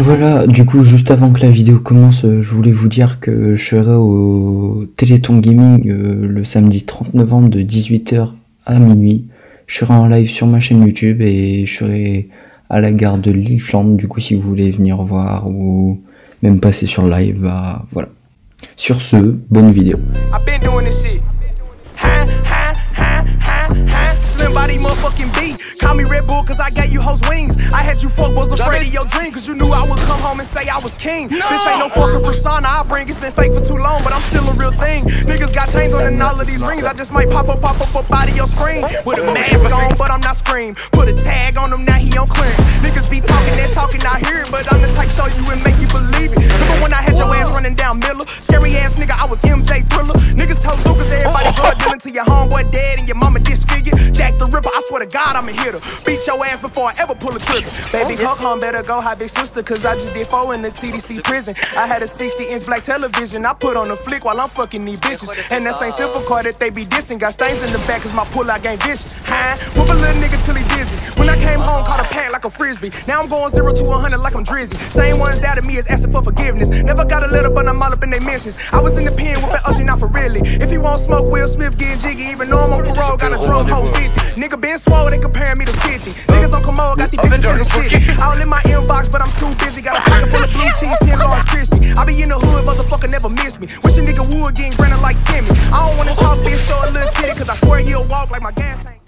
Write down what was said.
Voilà, du coup, juste avant que la vidéo commence, euh, je voulais vous dire que je serai au Téléthon Gaming euh, le samedi 30 novembre de 18h à minuit. Je serai en live sur ma chaîne YouTube et je serai à la gare de Lillefland. Du coup, si vous voulez venir voir ou même passer sur live, bah voilà. Sur ce, bonne vidéo. Body motherfucking beat. Call me Red Bull cause I got you hoes wings. I had you fuck was afraid of your dream cause you knew I would come home and say I was king. This ain't no fucking persona I bring. It's been fake for too long, but I'm still a real thing. Niggas got chains on and all of these rings. I just might pop up, pop up up out of your screen. With a mask on, but I'm not scream. Put a tag on him, now he on clearance. Niggas be talking and talking, I hear it, but I'm the type show you and was MJ Thriller. Niggas told Lucas everybody drug dealing to your homeboy dead and your mama disfigured. Jack the Ripper, I swear to God, I'm a hitter. Beat your ass before I ever pull a trigger. Baby, oh, come home, better go high, big sister, cause I just did four in the TDC prison. I had a 60 inch black television, I put on a flick while I'm fucking these bitches. And that same simple car that they be dissing, got stains in the back cause my pull out game vicious. Huh? Whoop a little nigga till like a frisbee. Now I'm going zero to 100 like I'm drizzy. Same ones doubted me is asking for forgiveness. Never got a letter, but I'm all up in their mentions. I was in the pen with OG, not for really. If he won't smoke, Will Smith getting jiggy. Even though I'm on parole, got a drum hole 50. Nigga been swole, they comparing me to 50. Niggas on Komodo got these bitches feeling shit. All in my inbox, but I'm too busy. Got a pocket full of blue cheese, 10 large crispy. I be in the hood, motherfucker never miss me. Wish a nigga would getting granted like Timmy. I don't wanna talk, bitch, show a little titty, cause I swear he'll walk like my gas tank.